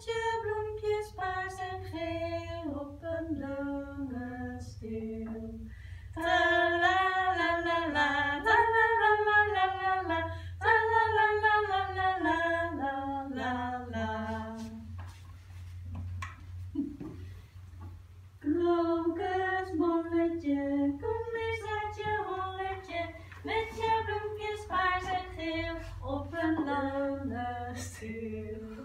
met je bloempjes paars en geel op een lange steel. La la la la, la la la la la la la, la la la la la la la la kom eens uit je holletje, met je bloempjes paars en geel op een lange steel.